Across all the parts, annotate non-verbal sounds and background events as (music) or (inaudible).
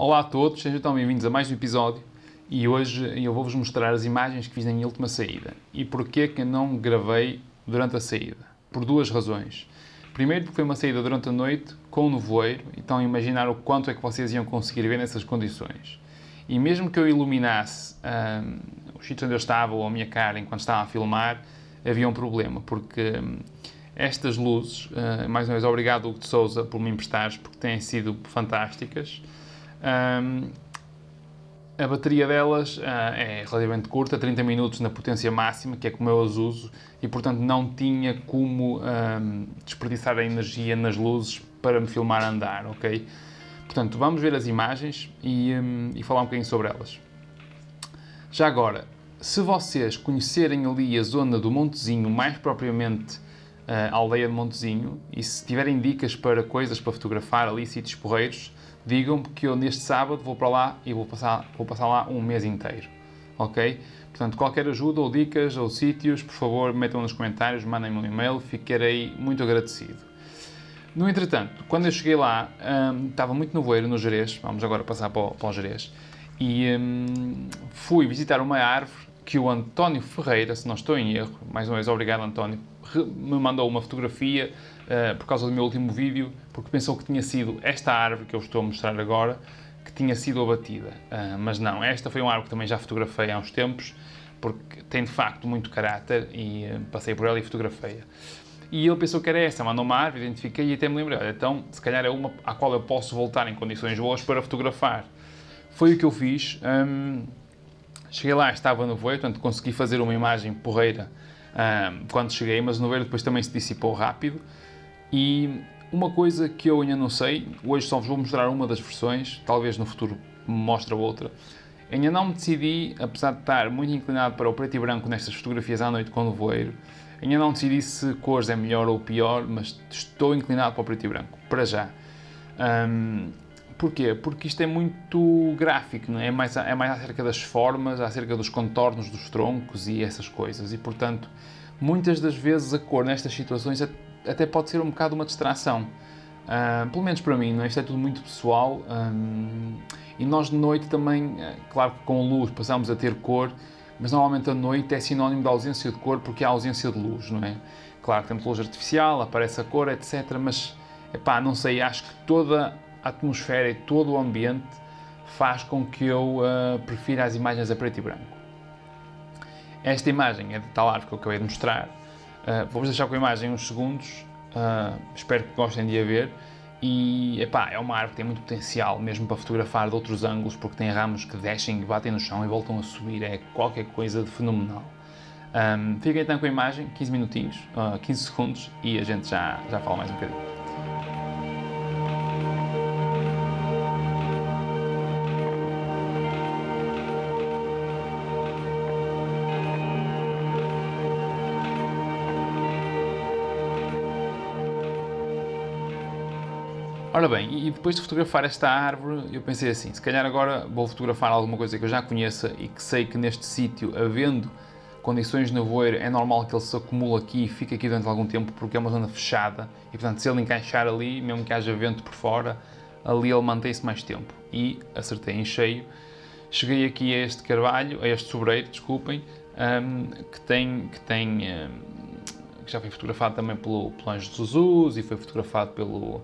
Olá a todos, sejam então bem-vindos a mais um episódio e hoje eu vou-vos mostrar as imagens que fiz na minha última saída e porquê que não gravei durante a saída. Por duas razões. Primeiro porque foi uma saída durante a noite com o nevoeiro, então imaginar o quanto é que vocês iam conseguir ver nessas condições. E mesmo que eu iluminasse hum, os sítios onde eu estava ou a minha cara enquanto estava a filmar, havia um problema, porque hum, estas luzes, uh, mais uma vez obrigado Hugo de Souza por me emprestares, porque têm sido fantásticas. Um, a bateria delas uh, é relativamente curta, 30 minutos na potência máxima, que é como eu as uso, e portanto não tinha como um, desperdiçar a energia nas luzes para me filmar a andar, ok? Portanto, vamos ver as imagens e, um, e falar um bocadinho sobre elas. Já agora, se vocês conhecerem ali a zona do Montezinho, mais propriamente uh, aldeia de Montezinho, e se tiverem dicas para coisas para fotografar ali, sítios porreiros, digam-me que eu neste sábado vou para lá e vou passar, vou passar lá um mês inteiro. Ok? Portanto, qualquer ajuda ou dicas ou sítios, por favor, metam nos comentários, mandem-me um e-mail, ficarei muito agradecido. No entretanto, quando eu cheguei lá, hum, estava muito nevoeiro no Jerez, vamos agora passar para o, para o Jerez, e hum, fui visitar uma árvore que o António Ferreira, se não estou em erro, mais uma vez obrigado António, me mandou uma fotografia uh, por causa do meu último vídeo, porque pensou que tinha sido esta árvore que eu estou a mostrar agora que tinha sido abatida. Uh, mas não, esta foi uma árvore que também já fotografei há uns tempos, porque tem de facto muito caráter e uh, passei por ela e fotografei-a. E ele pensou que era essa, mandou uma árvore, identifiquei e até me lembrei, olha, então se calhar é uma à qual eu posso voltar em condições boas para fotografar. Foi o que eu fiz. Um, cheguei lá, estava no voeiro, portanto consegui fazer uma imagem porreira quando cheguei, mas o nevoeiro depois também se dissipou rápido. E uma coisa que eu ainda não sei, hoje só vos vou mostrar uma das versões, talvez no futuro mostre outra. Ainda não me decidi, apesar de estar muito inclinado para o preto e branco nestas fotografias à noite com o nevoeiro, ainda não decidi se cores é melhor ou pior, mas estou inclinado para o preto e branco, para já. Um, porquê? Porque isto é muito gráfico, não é? É mais, é mais acerca das formas, acerca dos contornos dos troncos e essas coisas, e portanto, muitas das vezes a cor nestas situações até pode ser um bocado uma distração. Uh, pelo menos para mim, não é? isto é tudo muito pessoal um, e nós de noite também, eh, claro que com luz passamos a ter cor, mas normalmente a noite é sinónimo da ausência de cor porque há ausência de luz, não é? Claro que temos luz artificial, aparece a cor, etc. Mas, epá, não sei, acho que toda a atmosfera e todo o ambiente faz com que eu uh, prefira as imagens a preto e branco. Esta imagem é de tal árvore que eu acabei de mostrar, Uh, Vou-vos deixar com a imagem uns segundos, uh, espero que gostem de a ver. E epá, é uma árvore que tem muito potencial, mesmo para fotografar de outros ângulos, porque tem ramos que descem e batem no chão e voltam a subir, é qualquer coisa de fenomenal. Um, fiquem então com a imagem, 15 minutinhos, uh, ah, 15 segundos, e a gente já, já fala mais um bocadinho. Ora bem, e depois de fotografar esta árvore, eu pensei assim, se calhar agora vou fotografar alguma coisa que eu já conheça e que sei que neste sítio, havendo condições de nevoeiro, é normal que ele se acumule aqui e fique aqui durante algum tempo porque é uma zona fechada e, portanto, se ele encaixar ali, mesmo que haja vento por fora, ali ele mantém-se mais tempo. E acertei em cheio. Cheguei aqui a este carvalho, a este sobreiro, desculpem, um, que tem, que tem um, que já foi fotografado também pelo, pelo Anjo de Jesus e foi fotografado pelo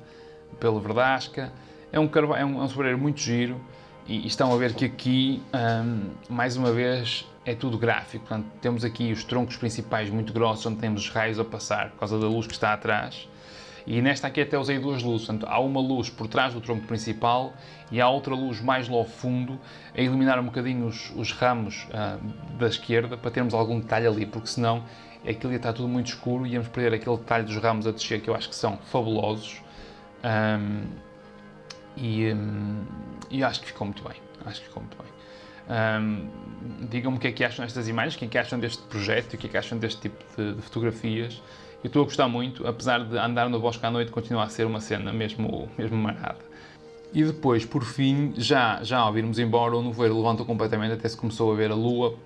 pelo Verdasca. É um, é um, é sobreiro muito giro e, e, estão a ver que aqui, um, mais uma vez, é tudo gráfico. Portanto, temos aqui os troncos principais muito grossos, onde temos os raios a passar por causa da luz que está atrás. E nesta aqui até usei duas luzes. Portanto, há uma luz por trás do tronco principal e há outra luz mais lá ao fundo, a iluminar um bocadinho os, os ramos uh, da esquerda, para termos algum detalhe ali, porque senão aquilo ia estar tudo muito escuro e íamos perder aquele detalhe dos ramos a descer, que eu acho que são fabulosos. Um, e, um, e acho que ficou muito bem. Acho que ficou muito bem. Um, Digam-me o que é que acham destas imagens, o que é que acham deste projeto, o que é que acham deste tipo de, de fotografias. Eu estou a gostar muito, apesar de andar no bosque à noite, continua a ser uma cena mesmo, mesmo marada. E depois, por fim, já, já ao irmos embora, o nevoeiro levantou completamente, até se começou a ver a lua,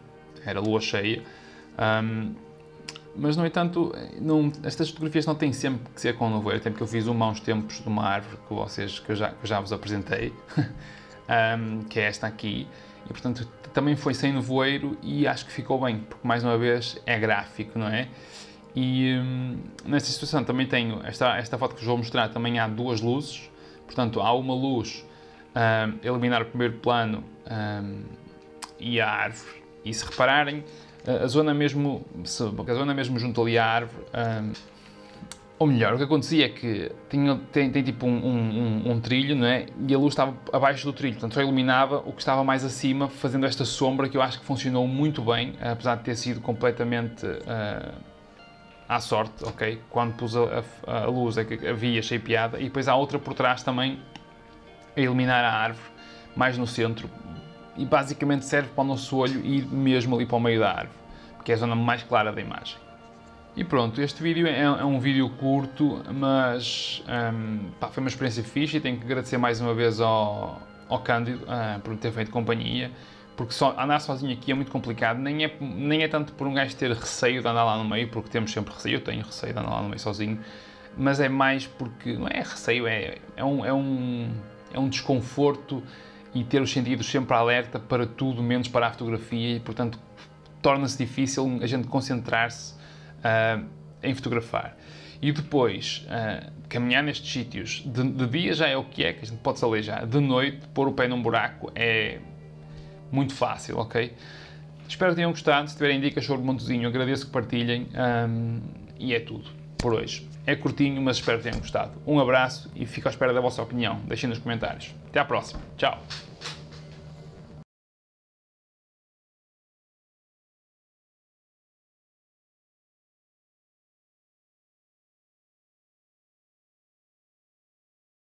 era lua cheia. Um, mas, no entanto, não, estas fotografias não têm sempre que ser com nevoeiro, até porque eu fiz uma há uns tempos de uma árvore que, vocês, que, eu, já, que eu já vos apresentei. (laughs) um, que é esta aqui, e portanto também foi sem nevoeiro e acho que ficou bem, porque mais uma vez é gráfico, não é? E um, nesta situação também tenho, esta, esta foto que vos vou mostrar, também há duas luzes, portanto há uma luz um, eliminar o primeiro plano e a árvore, e se repararem, a zona mesmo, a zona mesmo junto ali à árvore, um, ou melhor, o que acontecia é que tinha, tem, tem tipo um, um, um, trilho, não é? E a luz estava abaixo do trilho, portanto só iluminava o que estava mais acima, fazendo esta sombra que eu acho que funcionou muito bem, apesar de ter sido completamente uh, à sorte, ok? Quando pus a, a, a luz é que havia shapeada, e depois há outra por trás também a iluminar a árvore, mais no centro, e basicamente serve para o nosso olho ir mesmo ali para o meio da árvore, porque é a zona mais clara da imagem. E pronto, este vídeo é, é um vídeo curto, mas um, pá, foi uma experiência fixe e tenho que agradecer mais uma vez ao, ao Cândido uh, por me ter feito companhia, porque só, andar sozinho aqui é muito complicado, nem é, nem é tanto por um gajo ter receio de andar lá no meio, porque temos sempre receio, eu tenho receio de andar lá no meio sozinho, mas é mais porque, não é receio, é, é, um, é, um, é um desconforto e ter os sentidos sempre alerta para tudo, menos para a fotografia, e portanto torna-se difícil a gente concentrar-se uh, em fotografar. E depois, uh, caminhar nestes sítios, de, de, dia já é o que é, que a gente pode se aleijar. De noite, pôr o pé num buraco é muito fácil, ok? Espero que tenham gostado. Se tiverem dicas sobre o Montezinho, agradeço que partilhem. Um, e é tudo por hoje. É curtinho, mas espero que tenham gostado. Um abraço e fico à espera da vossa opinião. Deixem nos comentários. Até à próxima. Tchau.